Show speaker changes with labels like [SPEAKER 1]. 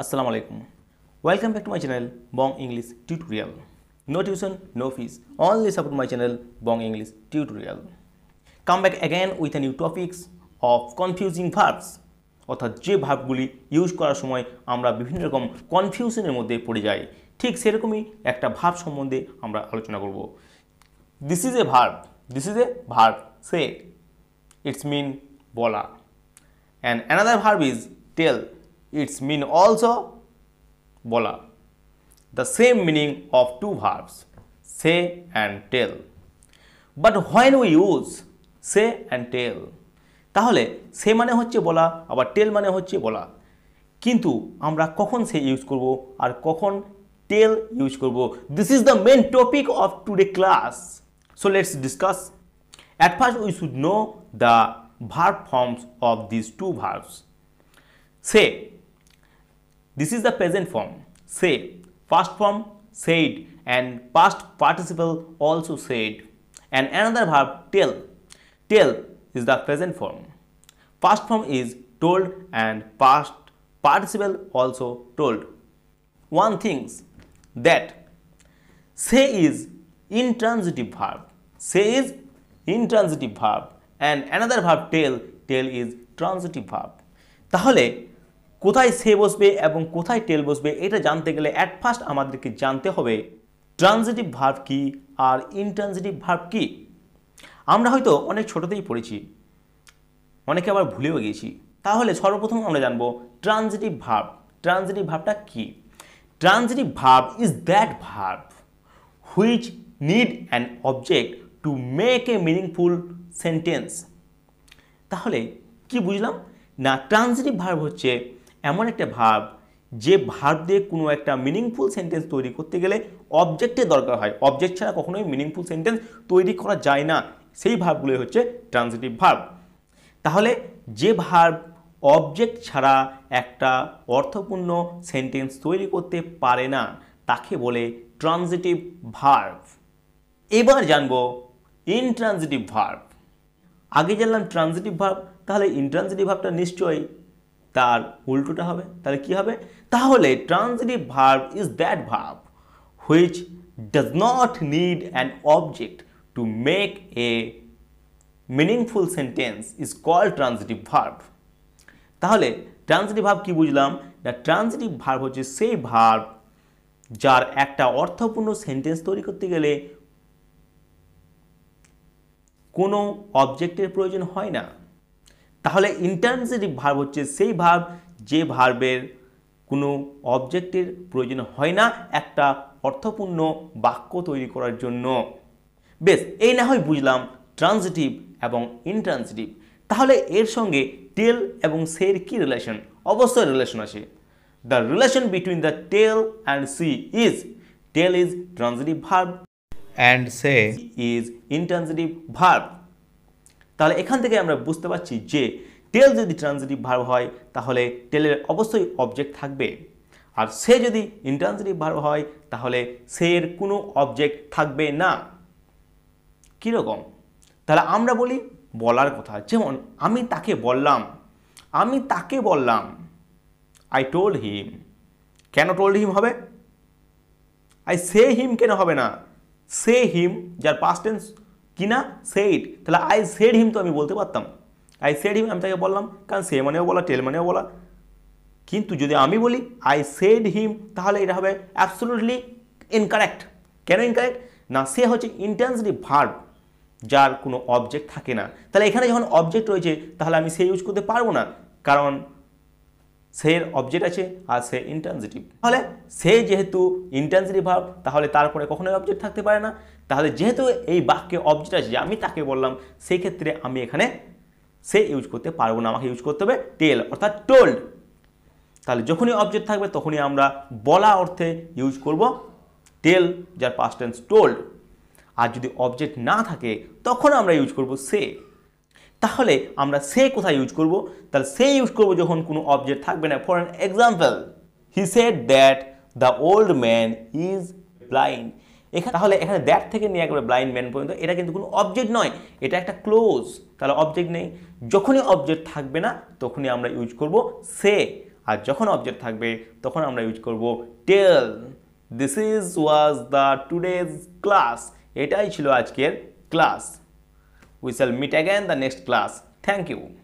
[SPEAKER 1] আসসালামু আলাইকুম। Welcome back to my channel Bong English tutorial no tuition no fees only support my channel Bong English tutorial come back again with a new topics of confusing verbs অর্থাৎ যে ভার্বগুলি use করার সময় আমরা বিভিন্ন রকম কনফিউশনের মধ্যে পড়ে যাই। ঠিক সেরকমই একটা ভাব সম্বন্ধে আমরা আলোচনা করব। This is a verb this is a verb say it's mean বলা। And another verb is tell its mean also bola the same meaning of two verbs say and tell but when we use say and tell তাহলে সে মানে হচ্ছে বলা আবার টেল মানে হচ্ছে বলা কিন্তু আমরা কখন সে ইউজ করব আর কখন টেল ইউজ করব this is the main topic of today class so let's discuss At first, we should know the verb forms of these two verbs. Say, this is the present form. Say, past form said and past participle also said. And another verb tell. Tell is the present form. Past form is told and past participle also told. One thinks that say is intransitive verb. Say is intransitive verb and another verb tell tell is transitive verb. তাহলে কোথায় সে বসবে এবং কোথায় টেল বসবে এটা জানতে গেলে at first আমাদেরকে জানতে হবে ট্রানজিটিভ ভার্ব কি আর ইনট্রানজিটিভ ভার্ব কি? আমরা হয়তো অনেক ছোটতেই পড়েছি, অনেকে আবার ভুলেও গিয়েছি। তাহলে সর্বপ্রথম আমরা জানব ট্রানজিটিভ ভার্ব ট্রানজিটিভ ভার্বটা কি? Transitive verb is that verb which need an object to make a meaningful sentence তাহলে কি বুঝলাম? না ট্রানজিটিভ ভার্ভ হচ্ছে এমন একটা ভাব যে ভার্ব দিয়ে কোনো একটা মিনিংফুল সেন্টেন্স তৈরি করতে গেলে অবজেক্টের দরকার হয়। অবজেক্ট ছাড়া কখনোই মিনিংফুল সেন্টেন্স তৈরি করা যায় না। সেই ভার্বগুলোই হচ্ছে ট্রানজিটিভ ভার্ব তাহলে যে ভার্ব অবজেক্ট ছাড়া একটা অর্থপূর্ণ সেন্টেন্স তৈরি করতে পারে না, তাকে বলে ট্রানজিটিভ ভার্ব এবার জানব ইনট্রানজিটিভ ভার্ব আগে জানলাম ট্রানজিটিভ ভার্ব তাহলে ইনট্রানজিটিভ ভার্বটা নিশ্চয়ই তার উল্টোটা হবে, তাহলে কি হবে? তাহলে transitive verb is that verb which does not need an object to make a meaningful sentence is call transitive verb তাহলে ট্রানজিটিভ ভার্ব কি বুঝলাম? না ট্রানজিটিভ ভার্ব হচ্ছে সেই ভার্ব যার একটা অর্থপূর্ণ সেন্টেন্স তৈরি করতে গেলে কোনো অবজেক্টের প্রয়োজন হয় না। তাহলে ইন্টারন্সিটিভ ভার্ব হচ্ছে সেই ভার্ব যে ভার্বের কোনো অবজেক্টের প্রয়োজন হয় না একটা অর্থপূর্ণ বাক্য তৈরি করার জন্য। বেশ এই না হয় বুঝলাম ট্রানজিটিভ এবং ইন্ট্রানজিটিভ তাহলে এর সঙ্গে টেল এবং সের কি রিলেশন অবশ্যই রিলেশন আছে। The relation between the tell and say is tell is transitive verb
[SPEAKER 2] and say
[SPEAKER 1] is intransitive verb তাহলে এখান থেকে আমরা বুঝতে পারছি যে টেল যদি ট্রানজিটিভ ভার্ব হয়, তাহলে টেলের অবশ্যই অবজেক্ট থাকবে। আর সে যদি ইনট্রানজিটিভ ভার্ব হয়, তাহলে সে এর কোনো অবজেক্ট থাকবে না। কীরকম তাহলে আমরা বলি বলার কথা। যেমন, আমি তাকে বললাম। আমি তাকে বললাম আই টোল্ড হিম কেন টোল্ড হিম হবে? আই সে হিম কেন হবে না? সে হিম যার পাস্ট টেন্স কিনা? সেইড তাহলে আই সেড হিম তো আমি বলতে পারতাম। আই সেড হিম আমি তাকে বললাম, কারণ সে মানেও বলা টেল মানেও বলা। কিন্তু যদি আমি বলি আই সেড হিম তাহলে এটা হবে অ্যাবসোলুটলি ইনকারেক্ট কেন ইনকারেক্ট না, সে হচ্ছে ইন্টেন্সিটিভ ভার্ব যার কোনো অবজেক্ট থাকে না। তাহলে এখানে যখন অবজেক্ট রয়েছে, তাহলে আমি সে ইউজ করতে পারব না। কারণ সের অবজেক্ট আছে আর সে ইন্টারনজিটিভ তাহলে সে যেহেতু ইন্টারনজিটিভ ভাব, তাহলে তারপরে কখনোই অবজেক্ট থাকতে পারে না। তাহলে যেহেতু এই বাক্যে অবজেক্ট আছে, যে আমি তাকে বললাম, সেই ক্ষেত্রে আমি এখানে সে ইউজ করতে পারব না, আমাকে ইউজ করতে হবে টেল অর্থাৎ টোল্ড তাহলে যখনই অবজেক্ট থাকবে, তখনই আমরা বলা অর্থে ইউজ করব টেল যার পাস্ট টেন্স টোল্ড আর যদি অবজেক্ট না থাকে, তখন আমরা ইউজ করব সে। তাহলে আমরা সে কোথায় ইউজ করব? তাহলে সে ইউজ করব যখন কোনো অবজেক্ট থাকবে না। For an example he said that the old man is blind এখানে তাহলে এখানে দ্যাট থেকে নিয়ে একবারে ব্লাইন্ড ম্যান পর্যন্ত, এটা কিন্তু কোনো অবজেক্ট নয়, এটা একটা ক্লোজ তাহলে অবজেক্ট নেই। যখনই অবজেক্ট থাকবে না, তখনই আমরা ইউজ করব সে। আর যখন অবজেক্ট থাকবে, তখন আমরা ইউজ করব tell this is was the today's class এটাই ছিল আজকের class We shall meet again the next class. Thank you.